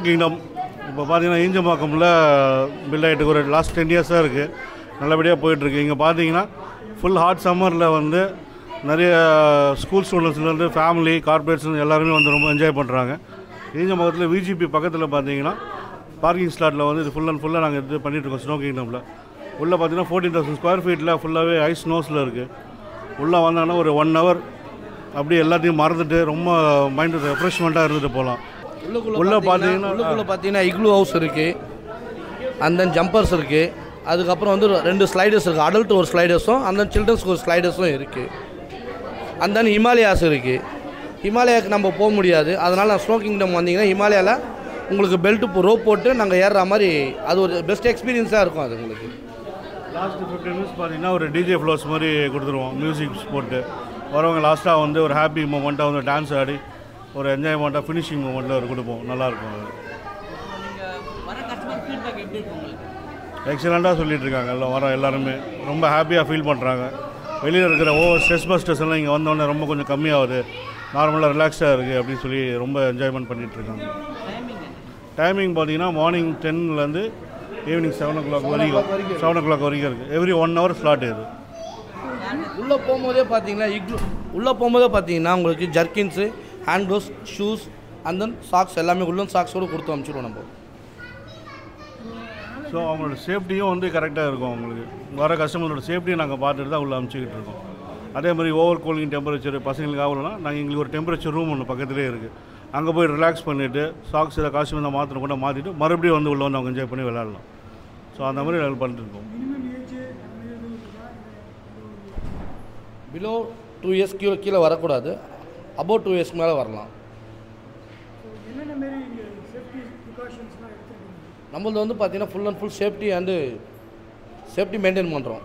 Snow kingdom இப்போ பார்த்தீங்கன்னா ஈஞ்சம்பாக்கமில் build ஆகிட்டு ஒரு லாஸ்ட் டென் இயர்ஸாக இருக்குது நல்லபடியாக போயிட்டுருக்கு. இங்கே பார்த்தீங்கன்னா ஃபுல் ஹாட் சம்மரில் வந்து நிறைய ஸ்கூல் ஸ்டூடெண்ட்ஸ்லேருந்து ஃபேமிலி கார்பரேட்ஸ் எல்லாருமே வந்து ரொம்ப என்ஜாய் பண்ணுறாங்க ஈஞ்சம்பாக்கத்தில் விஜிபி பக்கத்தில் பார்த்தீங்கன்னா பார்க்கிங் ஸ்லாட்டில் வந்து இது ஃபுல் அண்ட் ஃபுல்லாக நாங்கள் இது பண்ணிகிட்ருக்கோம் ஸ்னோ கிங்டமில் உள்ளே பார்த்தீங்கன்னா ஃபோர்டீன் தௌசண்ட் ஸ்கொயர் ஃபீட்டில் ஃபுல்லாகவே ஐஸ் ஸ்னோஸில் இருக்குது உள்ளே வந்தாங்கன்னா ஒரு ஒன் ஹவர் அப்படியே எல்லாத்தையும் மறந்துட்டு ரொம்ப மைண்டு ரெஃப்ரெஷ்மெண்ட்டாக இருந்துட்டு போகலாம் உள்ள பார்த்தீங்கன்னா பார்த்தீங்கன்னா- உள்ளுக்குள்ள பார்த்தீங்கன்னா இக்லூ ஹவுஸ் இருக்குது அந்த தென் ஜம்பர்ஸ் இருக்குது அதுக்கப்புறம் வந்து ரெண்டு ஸ்லைடர்ஸ் இருக்குது அடல்ட் ஒரு ஸ்லைடர்ஸும் அந்த சில்ட்ரன்ஸ்க்கு ஒரு ஸ்லைடர்ஸும் இருக்குது அந்த தென் ஹிமாலயாஸ் இருக்குது ஹிமாலயாவுக்கு நம்ம போக முடியாது. அதனால் நான் ஸ்னோ கிங்டம் வந்தீங்கன்னா ஹிமாலயாவில் உங்களுக்கு பெல்ட் ரோப் போட்டு நாங்கள் ஏறுற மாதிரி அது ஒரு பெஸ்ட் எக்ஸ்பீரியன்ஸாக இருக்கும் அது உங்களுக்கு. லாஸ்ட் ஃபிஃப்டீன் மினிட்ஸ் பார்த்தீங்கன்னா ஒரு டிஜே ஃப்ளோஸ் மாதிரி கொடுத்துருவோம். மியூசிக் போட்டு. வரவங்க லாஸ்ட்டாக வந்து ஒரு ஹாப்பி மூமெண்ட்டாக வந்து டான்ஸ் ஆடி ஒரு என்ஜாய்மெண்ட்டாக ஃபினிஷிங் மூமெண்ட்டில் ஒரு கொடுப்போம். நல்லாயிருக்கும் அது. எக்ஸலண்ட்டாக சொல்லிட்டு இருக்காங்க எல்லாம் வர எல்லாருமே. ரொம்ப ஹாப்பியாக ஃபீல் பண்ணுறாங்க வெளியில் இருக்கிற ஓவர் ஸ்ட்ரெஸ் பஸ்டர்ஸ் எல்லாம் இங்கே வந்தோடனே ரொம்ப கொஞ்சம் கம்மியாகுது. நார்மலாக ரிலாக்ஸாக இருக்குது அப்படின்னு சொல்லி ரொம்ப என்ஜாய்மெண்ட் பண்ணிட்டு இருக்காங்க டைமிங் பார்த்தீங்கன்னா மார்னிங் டென்லேருந்து ஈவினிங் செவன் ஓ கிளாக் வரைக்கும். செவன் ஓ கிளாக் வரைக்கும் இருக்குது எவ்ரி ஒன் ஹவர் ஸ்லாட் இது. உள்ளே போகும்போதே பார்த்தீங்கன்னா இக்லூ உள்ளே போகும்போதே பார்த்தீங்கன்னா உங்களுக்கு jerkins hand gloves shoes and then socks எல்லாமே உள்ளன் சாக்ஸோடு கொடுத்து அனுப்பிச்சிடுவோம் நம்ம. ஸோ அவங்களோட சேஃப்டியும் வந்து கரெக்டாக இருக்கும் அவங்களுக்கு. வர கஸ்டமரோட சேஃப்டியை நாங்கள் பார்த்துட்டு தான் உள்ள அனுப்பிச்சிக்கிட்டு இருக்கோம். அதே மாதிரி ஓவர் கூலிங் டெம்பரேச்சர் பசங்களுக்கு ஆகலைன்னா நாங்கள் எங்களுக்கு ஒரு டெம்பரேச்சர் ரூம் ஒன்று பக்கத்துலேயே இருக்குது அங்கே போய் ரிலாக்ஸ் பண்ணிவிட்டு சாக்ஸ் இதை காஸ்ட்யூம் தான் மாற்றணும் கூட மாற்றிட்டு மறுபடியும் வந்து உள்ள வந்து அவங்க என்ஜாய் பண்ணி விளையாடலாம். ஸோ அந்த மாதிரி நாங்கள் பண்ணிட்டு இருக்கோம். பிலோ டூ இயர்ஸ் கீழே கீழே வரக்கூடாது. அபவுட் டூ இயர்ஸ்க்கு மேலே வரலாம். நம்மளது வந்து பார்த்தீங்கன்னா full and full safety and safety maintain பண்ணுறோம்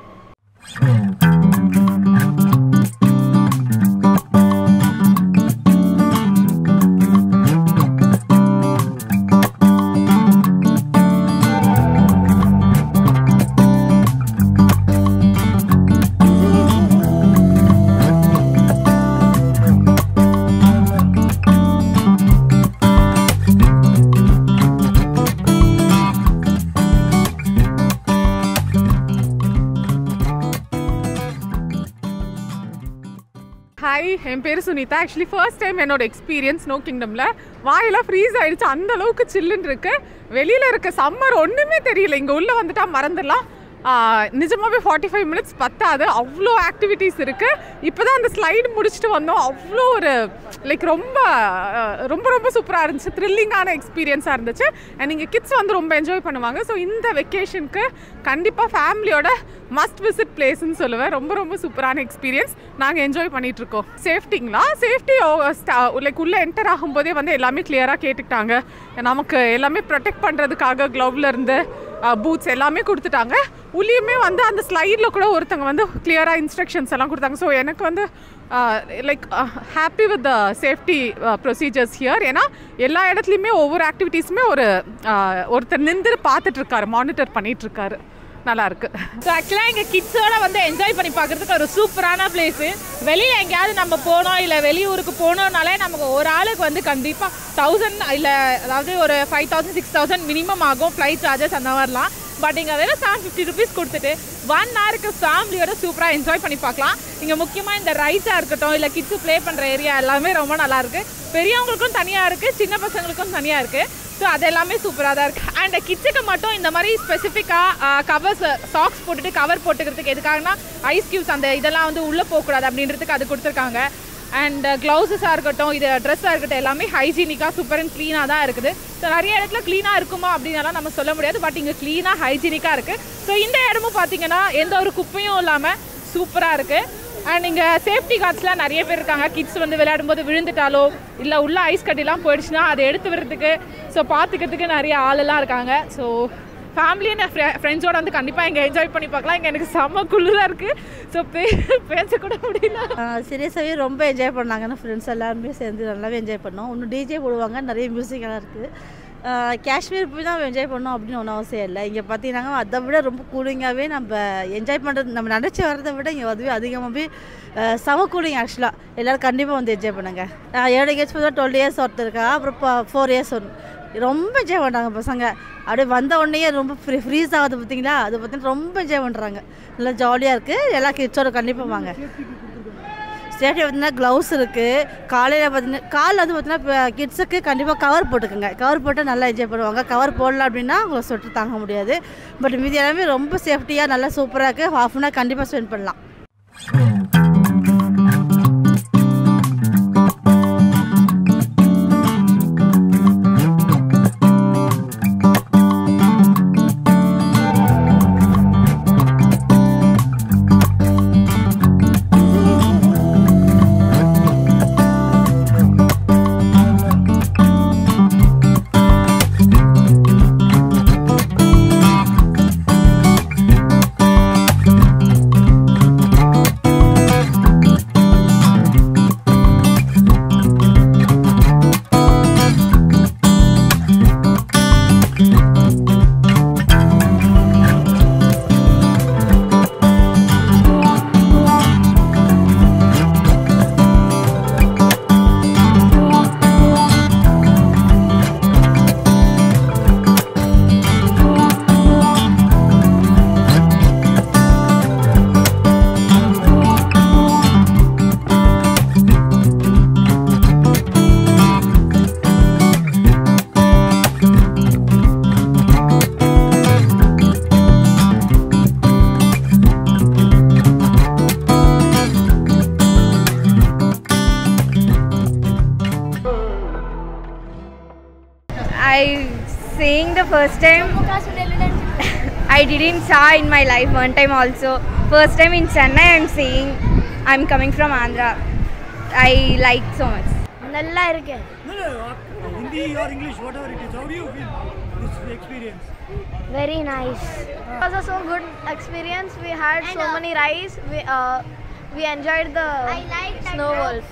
ஹாய் என் பேர் சுனிதா. ஆக்சுவலி ஃபர்ஸ்ட் டைம் என்னோட எக்ஸ்பீரியன்ஸ் நோ கிங்டமில் வாயெல்லாம் ஃப்ரீஸ் ஆகிடுச்சு அந்த அளவுக்கு சில்லுன்னு இருக்குது வெளியில் இருக்க சம்மர் ஒன்றுமே தெரியல. இங்கே உள்ளே வந்துட்டால் மறந்துடலாம். நிஜமாகவே ஃபார்ட்டி ஃபைவ் மினிட்ஸ் பத்தாது. அவ்வளோ ஆக்டிவிட்டீஸ் இருக்குது இப்போ தான் அந்த ஸ்லைடு முடிச்சுட்டு வந்தோம். அவ்வளோ ஒரு லைக் ரொம்ப ரொம்ப ரொம்ப சூப்பராக இருந்துச்சு. த்ரில்லிங்கான எக்ஸ்பீரியன்ஸாக இருந்துச்சு. அண்ட் இங்கே கிட்ஸ் வந்து ரொம்ப என்ஜாய் பண்ணுவாங்க. ஸோ இந்த வெக்கேஷனுக்கு கண்டிப்பாக ஃபேமிலியோட மஸ்ட் விசிட் பிளேஸ்ன்னு சொல்லுவேன். ரொம்ப ரொம்ப சூப்பரான எக்ஸ்பீரியன்ஸ் நாங்கள் என்ஜாய் பண்ணிகிட்ருக்கோம் இருக்கோம் சேஃப்டிங்களா சேஃப்டி லைக் உள்ளே என்டர் ஆகும்போதே வந்து எல்லாமே கிளியராக கேட்டுக்கிட்டாங்க. நமக்கு எல்லாமே ப்ரொடெக்ட் பண்ணுறதுக்காக க்ளவ்லேருந்து இருந்து பூட்ஸ் எல்லாமே கொடுத்துட்டாங்க. உள்ளேயுமே வந்து அந்த ஸ்லைடில் கூட ஒருத்தங்க வந்து கிளியராக இன்ஸ்ட்ரக்ஷன்ஸ் எல்லாம் கொடுத்தாங்க. ஸோ எனக்கு வந்து like happy with the safety procedures here ஏன்னா எல்லா இடத்துலையுமே ஒவ்வொரு ஆக்டிவிட்டீஸுமே ஒரு ஒருத்தர் நின்று பார்த்துட்ருக்காரு மானிட்டர் பண்ணிகிட்ருக்காரு நல்லாயிருக்கு நல்லா இருக்கு. ஸோ ஆக்சுவலாக எங்கள் கிட்ஸோட வந்து என்ஜாய் பண்ணி பார்க்குறதுக்கு ஒரு சூப்பரான பிளேஸு வெளியில் எங்கேயாவது நம்ம போனோம் இல்லை வெளியூருக்கு போனோம்னாலே நமக்கு ஒரு ஆளுக்கு வந்து கண்டிப்பாக தௌசண்ட் இல்லை அதாவது ஒரு five thousand six thousand minimum ஆகும். ஃப்ளைட் சார்ஜஸ் அந்த மாதிரிலாம். பட் இங்கே வெறும் செவன் ஃபிஃப்டி ருபீஸ் கொடுத்துட்டு ஒன் ஹவருக்கு ஃபேமிலியோட சூப்பராக என்ஜாய் பண்ணி பார்க்கலாம். இங்கே முக்கியமாக இந்த ரைட்ஸாக இருக்கட்டும் இல்லை கிட்ஸு ப்ளே பண்ணுற ஏரியா எல்லாமே ரொம்ப நல்லாயிருக்கு பெரியவங்களுக்கும் தனியாக இருக்குது சின்ன பசங்களுக்கும் தனியாக இருக்குது ஸோ அது எல்லாமே சூப்பராக தான் இருக்குது அண்ட் கிட்ஸுக்கு மட்டும் இந்த மாதிரி ஸ்பெசிஃபிக்காக கவர்ஸ் சாக்ஸ் போட்டுட்டு கவர் போட்டுக்கிறதுக்கு எதுக்காகனா ஐஸ் கியூப்ஸ் அந்த இதெல்லாம் வந்து உள்ளே போகக்கூடாது அப்படின்றதுக்கு அது கொடுத்துருக்காங்க. அண்ட் க்ளவுஸஸாக இருக்கட்டும் இது ட்ரெஸ்ஸாக இருக்கட்டும் எல்லாமே ஹைஜீனிக்காக சூப்பர் அண்ட் க்ளீனாக தான் இருக்குது. ஸோ நிறைய இடத்துல க்ளீனாக இருக்குமா அப்படின்னாலாம் நம்ம சொல்ல முடியாது. பட் இங்கே க்ளீனாக ஹைஜீனிக்காக இருக்குது ஸோ இந்த இடமும் பார்த்தீங்கன்னா எந்த ஒரு குப்பையும் இல்லாமல் சூப்பராக இருக்குது அண்ட் இங்கே சேஃப்டி கார்ட்ஸ்லாம் நிறைய பேர் இருக்காங்க. கிட்ஸ் வந்து விளையாடும்போது விழுந்துட்டாலோ இல்லை உள்ள ஐஸ் கட்டிலாம் போயிடுச்சுன்னா அதை எடுத்து விடுறதுக்கு ஸோ பார்த்துக்கிறதுக்கு நிறைய ஆளெல்லாம் இருக்காங்க. ஸோ ஃபேமிலியும் ஃப்ரெண்ட்ஸோட வந்து கண்டிப்பாக இங்கே என்ஜாய் பண்ணி பார்க்கலாம். இங்கே எனக்கு செம்ம குளிராக இருக்குது ஸோ பே பேசக்கூட முடியல. சீரியஸாகவே ரொம்ப என்ஜாய் பண்ணாங்கன்னா ஃப்ரெண்ட்ஸ் எல்லாருமே சேர்ந்து நல்லாவே என்ஜாய் பண்ணோம். இன்னும் டிஜே போடுவாங்க நிறைய மியூசிக்கெல்லாம் இருக்குது காஷ்மீர் போய் தான் என்ஜாய் பண்ணோம் அப்படின்னு ஒன்றும் அவசியம் இல்லை. இங்கே பார்த்தீங்கன்னா அதை விட ரொம்ப கூலிங்காகவே நம்ம என்ஜாய் பண்ணுறது நம்ம நினச்சி வர்றதை விட இங்கே அதுவே அதிகமாகவே அஹ், செம கூலிங் ஆக்சுவலாக எல்லோரும் கண்டிப்பாக வந்து என்ஜாய் பண்ணுங்கள் ஏழு ஏஜ் பார்த்தா டுவெல் இயர்ஸ் ஒருத்தருக்கா அப்புறம் இப்போ ஃபோர் இயர்ஸ் ஒன்று ரொம்ப என்ஜாய் பண்ணுறாங்க பசங்க. அப்படியே வந்த உடனே ரொம்ப ஃப்ரீ ஃப்ரீஸ் ஆகுது பார்த்தீங்களா? அது பார்த்தீங்கன்னா ரொம்ப என்ஜாய் பண்ணுறாங்க நல்லா ஜாலியாக இருக்குது எல்லா கிட்ஸோட கண்டிப்பாக வாங்க. சேஃப்டி பார்த்தீங்கன்னா க்ளவுஸ் இருக்குது காலையில் பார்த்தீங்கன்னா காலில் வந்து பார்த்தீங்கன்னா கிட்ஸுக்கு கண்டிப்பாக கவர் போட்டுக்கோங்க. கவர் போட்டு நல்லா என்ஜாய் பண்ணுவாங்க. கவர் போடல அப்படின்னா உங்களை சொட்டு தாங்க முடியாது. பட் மீதி எல்லாமே ரொம்ப சேஃப்டியாக நல்லா சூப்பராக இருக்குது ஹாஃப் அன் ஹவர் கண்டிப்பாக ஸ்பெண்ட் பண்ணலாம். I saying the first time I didn't saw in my life one time also. First time in Chennai I'm saying I'm coming from Andhra. I like so much. நல்லா இருக்கு Hindi or English, whatever it is. How do you feel this experience? Very nice. It was a so good experience. We had so many rides. We uh, we enjoyed the snow world.